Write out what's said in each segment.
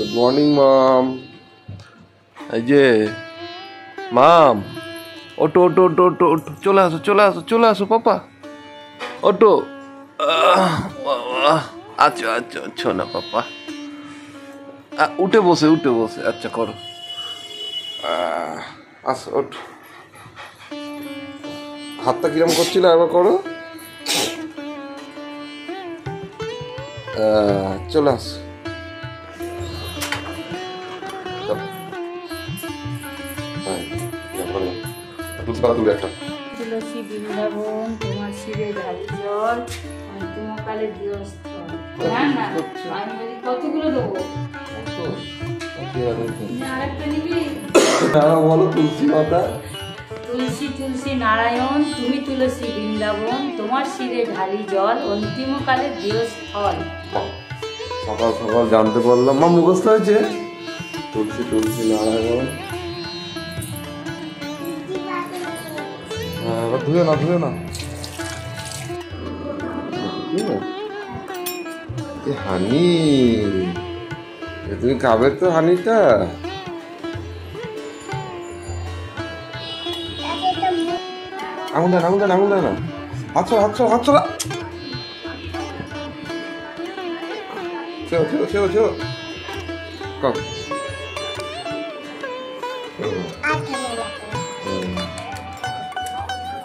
Good morning মাম এই যে মাম ওটো ওটো ওটো ওটো ওটো চলে আসো চলে আসো চলে আসো, পাপা। ওটো। আচ্ছা আচ্ছা আচ্ছা না, পাপা। উঠে বসে উঠে বসে। আচ্ছা করো। আসো, ওঠো। হাতটা কিরম করছিল একবার করো? চলে আস। হ্যাঁ। তুলে একটা তুলসী বৃন্দাবন তোমার শিরে ঢালি জল অন্তিমকালে গৃহস্থল না না আমি বলি কতগুলো দেবো? আরেকটা নিবি? হ্যাঁ, বলো তুলসী মাতা তুলসী তুলসী নারায়ণ তুমি তুলসী বৃন্দাবন তোমার শিরে ঢালি জল অন্তিমকালে গৃহস্থল। সকাল সকাল জানতে পারলাম। মা মুখস্থ হয়েছে? তুলসী তুলসী নারায়ণ। ধুয়ে না ধুয়ে না হানি তুমি খাবে তো হানিটা। আঙুল দেন আঙুল দেন আঙুল দেন হাত ছড়া হাত ছড়া হাত ছড়া। chill, chill. Go.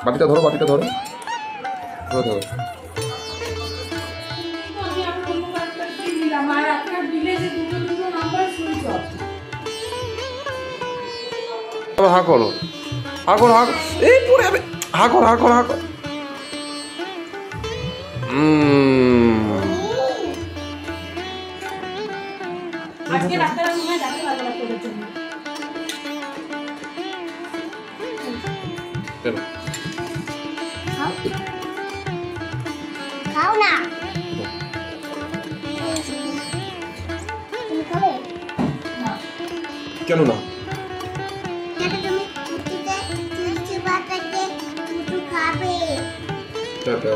বাটিটা ধরো বাটিটা ধরো। ধরো ধরো। হা করো। হা করো হা। এই পড়ে যাবে। হা করো হা করো হা করো। উম। আজকে ডাক্তার মনে হয় ডাক্তার ভালো লাগতো ওদের জন্য চলো খাও না তুমি খাবে না কেন না কেন তুমি তুলসী তুলসী পাতাকে দুটো খাবে টাটা